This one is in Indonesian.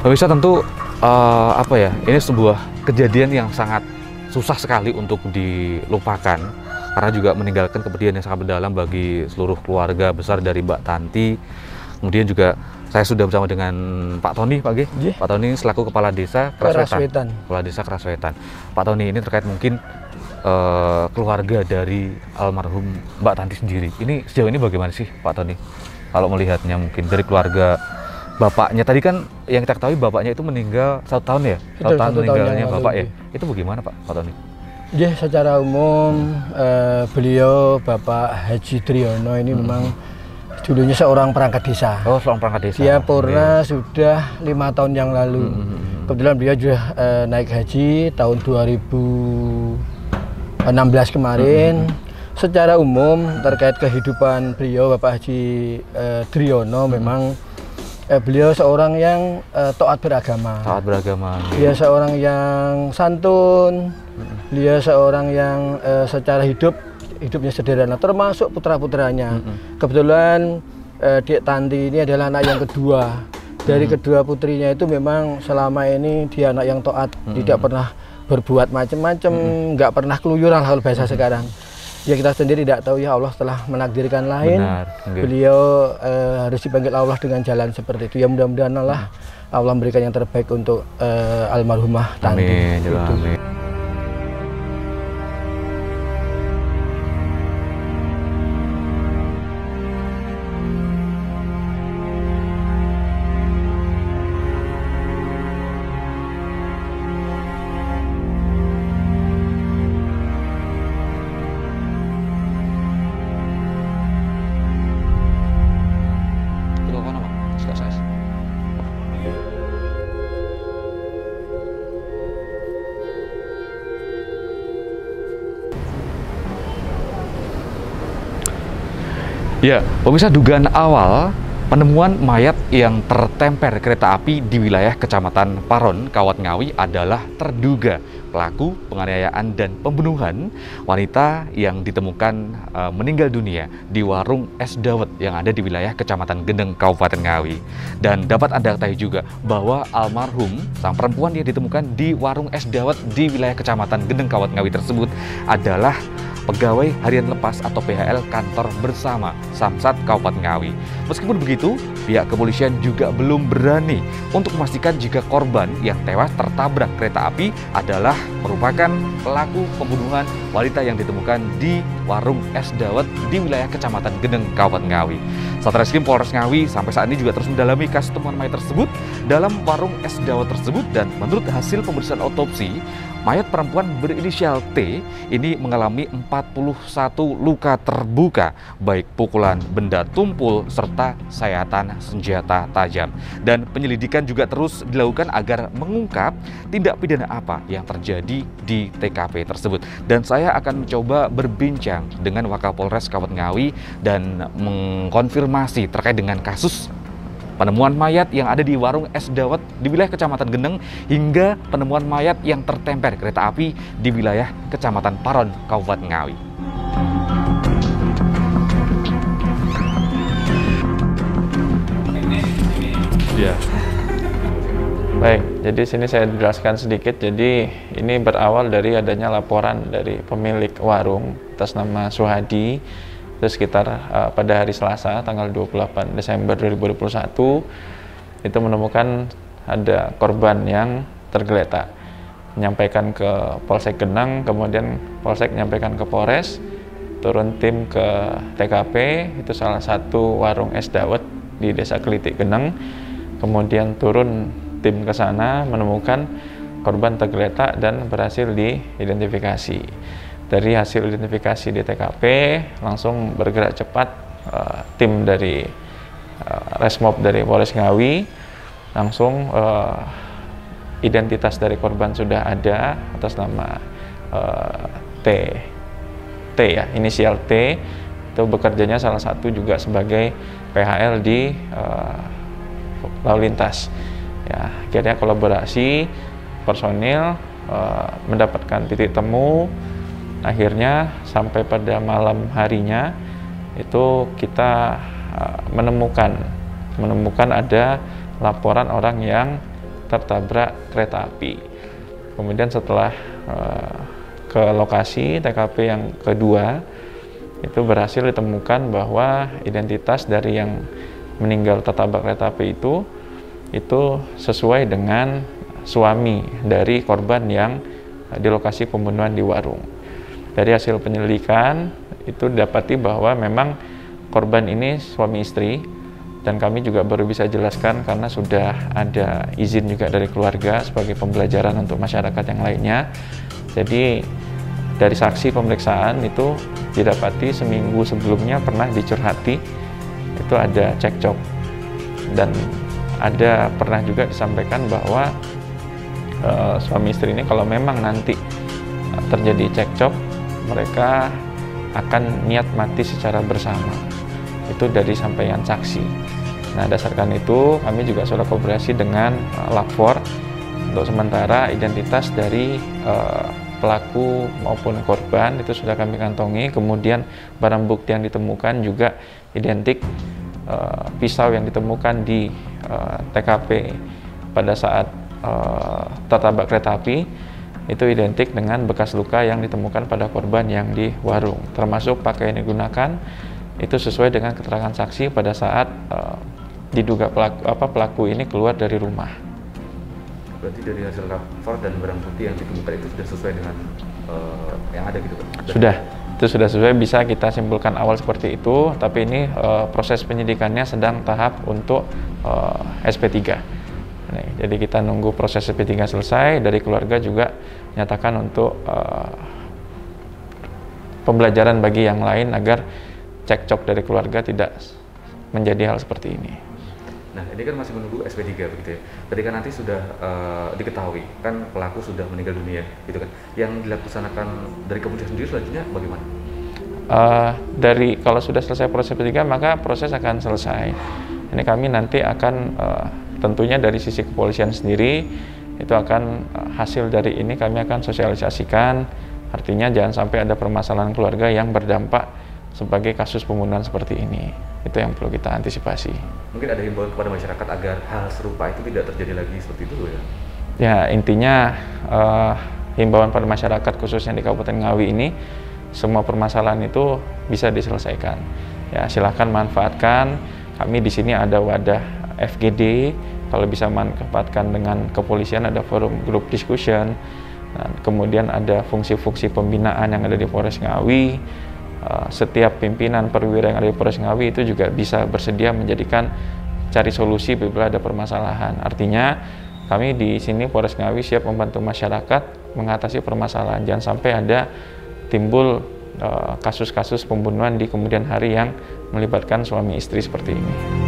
Pemirsa tentu uh, apa ya? Ini sebuah kejadian yang sangat susah sekali untuk dilupakan karena juga meninggalkan kepedihan yang sangat mendalam bagi seluruh keluarga besar dari Mbak Tanti. Kemudian juga saya sudah bersama dengan Pak Tony, Pak G. Yeah. Pak Tony selaku Kepala Desa. Keraswetan. Kepala Desa Keraswetan. Pak Tony ini terkait mungkin uh, keluarga dari almarhum Mbak Tanti sendiri. Ini sejauh ini bagaimana sih Pak Tony? Kalau melihatnya mungkin dari keluarga bapaknya tadi kan yang kita ketahui bapaknya itu meninggal satu tahun ya satu tahun satu meninggalnya bapak ya itu bagaimana pak Pak Tony? Ya, secara umum eh, beliau Bapak Haji Triyono ini memang dulunya seorang perangkat desa. Oh seorang perangkat desa. Dia purna sudah lima tahun yang lalu. Hmm, Kebetulan beliau juga eh, naik haji tahun 2016 kemarin. Secara umum terkait kehidupan beliau Bapak Haji eh, Triyono memang eh, beliau seorang yang eh, taat beragama. Taat beragama. Dia seorang yang santun, dia seorang yang eh, secara hidup hidupnya sederhana, termasuk putra putranya. Kebetulan eh, Dek Tanti ini adalah anak yang kedua. Dari kedua putrinya itu memang selama ini dia anak yang taat, tidak pernah berbuat macam-macam, nggak pernah keluyuran kalau bahasa sekarang. Ya kita sendiri tidak tahu ya Allah telah menakdirkan lain. Benar, oke. Beliau eh, harus dipanggil Allah dengan jalan seperti itu. Ya mudah-mudahan Allah Allah memberikan yang terbaik untuk eh, almarhumah Tanti. Amin. Itu. Amin. Ya, pemirsa dugaan awal penemuan mayat yang tertemper kereta api di wilayah Kecamatan Paron, Kawat Ngawi adalah terduga pelaku penganiayaan dan pembunuhan wanita yang ditemukan eh, meninggal dunia di warung es dawet yang ada di wilayah Kecamatan Gendeng, Kabupaten Ngawi. Dan dapat Anda ketahui juga bahwa almarhum sang perempuan yang ditemukan di warung es dawet di wilayah Kecamatan Gendeng, Kawat Ngawi tersebut adalah pegawai harian lepas atau PHL kantor bersama Samsat Kabupaten Ngawi. Meskipun begitu, pihak kepolisian juga belum berani untuk memastikan jika korban yang tewas tertabrak kereta api adalah merupakan pelaku pembunuhan wanita yang ditemukan di warung es dawet di wilayah Kecamatan Gendeng, Kabupaten Ngawi. Satreskrim Polres Ngawi sampai saat ini juga terus mendalami kasus temuan mayat tersebut dalam warung es dawet tersebut dan menurut hasil pemeriksaan otopsi, mayat perempuan berinisial T ini mengalami 41 luka terbuka baik pukulan benda tumpul serta sayatan senjata tajam. Dan penyelidikan juga terus dilakukan agar mengungkap tindak pidana apa yang terjadi di TKP tersebut. Dan saya akan mencoba berbincang dengan Wakapolres Kabupaten Ngawi dan mengkonfirmasi terkait dengan kasus penemuan mayat yang ada di warung es dawet di wilayah Kecamatan Gendeng hingga penemuan mayat yang tertemper kereta api di wilayah Kecamatan Paron, Kabupaten Ngawi. Iya. Baik, jadi sini saya jelaskan sedikit. Jadi ini berawal dari adanya laporan dari pemilik warung atas nama Suhadi itu sekitar uh, pada hari Selasa tanggal 28 Desember 2021 itu menemukan ada korban yang tergeletak. Menyampaikan ke Polsek Genang kemudian Polsek menyampaikan ke Polres turun tim ke TKP itu salah satu warung es dawet di Desa Kelitik Genang. Kemudian turun tim ke sana menemukan korban tergeletak dan berhasil diidentifikasi dari hasil identifikasi di TKP langsung bergerak cepat uh, tim dari uh, Resmob dari Polres Ngawi langsung uh, identitas dari korban sudah ada atas nama uh, T T ya inisial T. Itu bekerjanya salah satu juga sebagai PHL di uh, lalu lintas. Ya akhirnya kolaborasi personil uh, mendapatkan titik temu akhirnya sampai pada malam harinya itu kita uh, menemukan menemukan ada laporan orang yang tertabrak kereta api. Kemudian setelah uh, ke lokasi TKP yang kedua itu berhasil ditemukan bahwa identitas dari yang meninggal tertabrak kereta api itu itu sesuai dengan suami dari korban yang di lokasi pembunuhan di warung. Dari hasil penyelidikan itu dapati bahwa memang korban ini suami istri dan kami juga baru bisa jelaskan karena sudah ada izin juga dari keluarga sebagai pembelajaran untuk masyarakat yang lainnya. Jadi dari saksi pemeriksaan itu didapati seminggu sebelumnya pernah dicurhati itu ada cekcok dan ada pernah juga disampaikan bahwa uh, suami istri ini kalau memang nanti terjadi cekcok mereka akan niat mati secara bersama. Itu dari sampaian saksi. Nah dasarkan itu kami juga sudah kooperasi dengan uh, lapor untuk sementara identitas dari uh, pelaku maupun korban itu sudah kami kantongi. Kemudian barang bukti yang ditemukan juga identik uh, pisau yang ditemukan di uh, TKP pada saat uh, tertabrak kereta api itu identik dengan bekas luka yang ditemukan pada korban yang di warung termasuk pakaian yang digunakan itu sesuai dengan keterangan saksi pada saat uh, diduga pelaku apa pelaku ini keluar dari rumah. Berarti dari hasil lapor dan barang bukti yang ditemukan itu sudah sesuai dengan uh, yang ada gitu kan? Sudah, itu sudah sesuai bisa kita simpulkan awal seperti itu. Tapi ini uh, proses penyidikannya sedang tahap untuk uh, SP3. Nih, jadi kita nunggu proses SP3 selesai dari keluarga juga nyatakan untuk uh, pembelajaran bagi yang lain agar cekcok dari keluarga tidak menjadi hal seperti ini. Nah, ini kan masih menunggu SP3 begitu ya. Tadi kan nanti sudah uh, diketahui kan pelaku sudah meninggal dunia gitu kan. Yang dilaksanakan dari kepolisian sendiri selanjutnya bagaimana? Uh, dari kalau sudah selesai proses SP3 maka proses akan selesai. Ini kami nanti akan uh, tentunya dari sisi kepolisian sendiri itu akan eh, hasil dari ini kami akan sosialisasikan. Artinya jangan sampai ada permasalahan keluarga yang berdampak sebagai kasus pembunuhan seperti ini. Itu yang perlu kita antisipasi. Mungkin ada himbauan kepada masyarakat agar hal serupa itu tidak terjadi lagi seperti itu ya? Ya intinya uh, himbauan pada masyarakat khususnya di Kabupaten Ngawi ini semua permasalahan itu bisa diselesaikan. Ya silahkan manfaatkan. Kami di sini ada wadah FGD kalau bisa manfaatkan dengan kepolisian ada forum group discussion dan kemudian ada fungsi-fungsi pembinaan yang ada di Polres Ngawi. Uh, setiap pimpinan perwira yang ada di Polres Ngawi itu juga bisa bersedia menjadikan cari solusi bila ada permasalahan. Artinya kami di sini Polres Ngawi siap membantu masyarakat mengatasi permasalahan. Jangan sampai ada timbul uh, kasus-kasus uh, pembunuhan di kemudian hari yang melibatkan suami istri seperti ini.